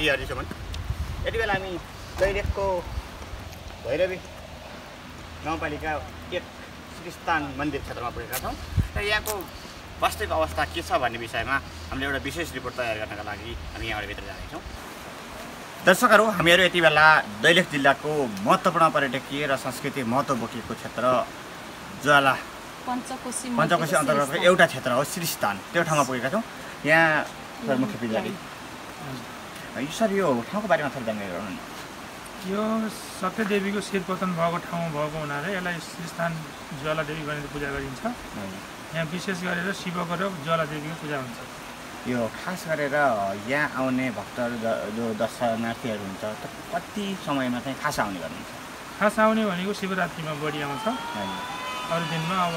डिआरजीसम्म यति बेला हामी दैलेखको भैरवी गाउँपालिका एक श्रीस्थान मन्दिर क्षेत्रमा पुगेका छौँ र यहाँको वास्तविक अवस्था के छ भन्ने विषयमा हामीले एउटा विशेष रिपोर्ट तयार गर्नका लागि हामी यहाँबाट भित्र जानेछौँ। दर्शकहरू हामीहरू यति बेला दैलेख जिल्लाको महत्त्वपूर्ण पर्यटकीय र सांस्कृतिक महत्त्व बोकेको क्षेत्र ज्वाला पञ्चकोशी पञ्चकोशी अन्तर्गतको एउटा क्षेत्र हो श्रीस्थान। त्यो ठाउँमा पुगेका छौँ। यहाँ मुख्य पुजारी सर यो ठाउँको बारेमा थोरै जानकारी गराउनु न। यो सत्यदेवीको शिरपतन भएको ठाउँ भएको हुनाले यसलाई श्रीस्थान ज्वालादेवी गणेश पूजा गरिन्छ यहाँ विशेष गरेर शिवको र ज्वालादेवीको पूजा हुन्छ यो खास गरेर यहाँ आउने भक्तहरू ज- दर्शनार्थीहरू हुन्छ त कति समयमा चाहिँ खास आउने गर्नुहुन्छ खास आउने भनेको शिवरात्रिमा बढी आउँछ। अरू दिनमा अब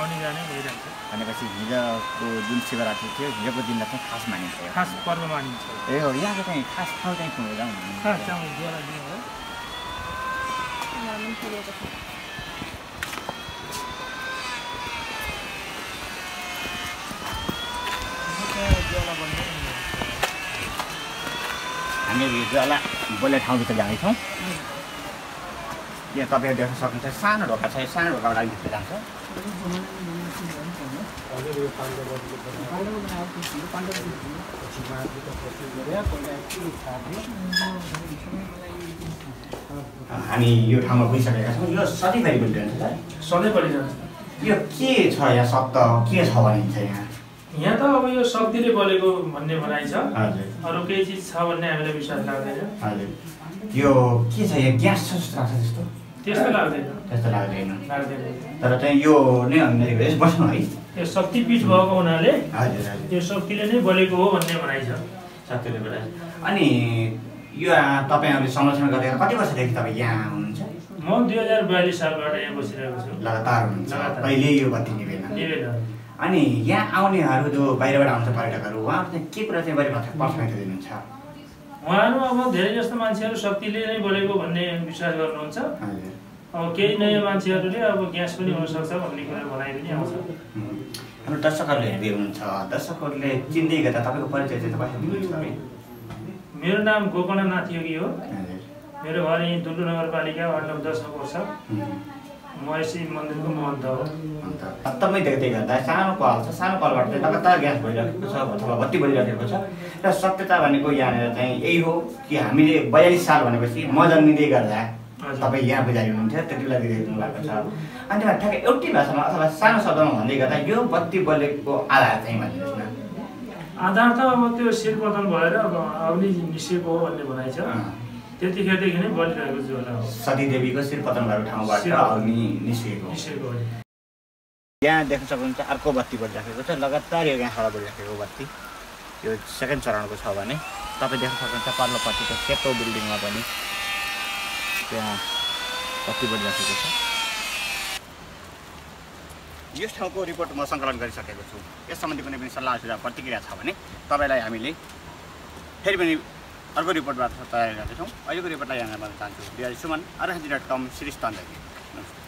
आउने जाने भइरहन्छ। भनेपछि हिजोको जुन शिवरात्रि थियो हिजोको दिनलाई चाहिँ खास मानिन्छ। खास पर्व मानिन्छ। ए हो यहाँको चाहिँ खास ठाउँ चाहिँ जाउँ खास ज्वालादेवी हो। हामीहरू यो ज्वाला बोल्ने ठाउँभित्र जाँदैछौँ। यहाँ तपाईँहरू देख्न सक्नुहुन्छ सानो ढोका छ सानो ढोकाबाट भित्र जान्छ हामी यो ठाउँमा पुगिसकेका छौँ यो सधैँभरि बोलिरहन्छ सर सधैँ परिरहन्छ यो के छ यहाँ सत्य के छ भनिन्छ यहाँ यहाँ त अब यो शक्तिले बोलेको भन्ने भनाइ छ अरू केही चिज छ भन्ने हामीलाई विश्वास लाग्दैन हजुर यो के छ यो ग्यास छ जस्तो लाग्छ त्यस्तो त्यस्तो लाग्दैन। त्यस्तो लाग्दैन। लाग्दैन। तर चाहिँ यो नै यसो बस्नु है। यो शक्तिपीठ भएको हुनाले हजुर हजुर। यो शक्तिले नै बोलेको हो भन्ने भनाइ छ। सत्यले कुरा अनि यो तपाईँहरूले संरक्षण गरेर कति वर्षदेखि तपाईँ यहाँ हुनुहुन्छ? म दुई हजार बयालिस सालबाट यहाँ बसिरहेको छु। लगातार हुनुहुन्छ। कहिले यो बत्ती निवेदन अनि यहाँ आउनेहरू जो बाहिरबाट आउँछ पर्यटकहरू उहाँहरू चाहिँ के कुरा चाहिँ बढी प्राथमिकता दिनुहुन्छ? उहाँहरू अब धेरै जस्तो मान्छेहरू शक्तिले नै बोलेको भन्ने विश्वास गर्नुहुन्छ। केही नयाँ मान्छेहरूले अब ग्यास पनि हुनसक्छ भन्ने कुरा भनाइ पनि आउँछ। हाम्रो दर्शकहरूले हेर्दै हुनुहुन्छ। दर्शकहरूले चिन्दै गर्दा तपाईँको परिचय चाहिँ तपाईँ तपाईँ मेरो नाम गोकर्णनाथ योगी हो। मेरो घर यहीँ दुल्लु नगरपालिका वार्ड नम्बर दसमा पर्छ। म यसै मन्दिरको महन्त हो। एकदमै देख्दै गर्दा सानो कल छ। सानो कलबाट चाहिँ लगातार ग्यास भइरहेको छ अथवा बत्ती भइरहेको छ। र सत्यता भनेको यहाँनिर चाहिँ यही हो कि हामीले बयालिस साल भनेपछि म जन्मिँदै गर्दा। तपाईँ यहाँ पुजारी हुनुहुन्थ्यो त्यति बेला दिइदिनु भएको छ। अनि त्यसमा ठ्याक्कै एउटै भाषामा अथवा सानो शब्दमा भन्दै गर्दा यो बत्ती बलेको आधार चाहिँ भनिदिनुहोस् न। आधार त अब त्यो शिरपतन भएर अब अग्नि निस्केको हो भन्ने भनाइ छ। त्यतिखेरदेखि नै बलिरहेको छु होला हो। सतीदेवीको शिरपतन भएको ठाउँबाट अग्नि निस्किएको निस्केको हो। यहाँ देख्न सक्नुहुन्छ अर्को बत्ती बलिराखेको छ लगातार यो यहाँबाट बलिराखेको बत्ती। यो सेकेन्ड चरणको छ भने। तपाईँ देख्न सक्नुहुन्छ पल्लोपट्टिको सेतो बिल्डिङमा पनि त्यहाँ छ? यस ठाउँको रिपोर्ट म सङ्कलन गरिसकेको छु। यस सम्बन्धी कुनै पनि सल्लाह सुझाव प्रतिक्रिया छ भने तपाईँलाई हामीले फेरि पनि अर्को रिपोर्टबाट तयार गर्दैछौँ अहिलेको रिपोर्टलाई यहाँ गर्न चाहन्छु। Bihari Suman RSG dot com श्रीस्थानदेखि नमस्कार।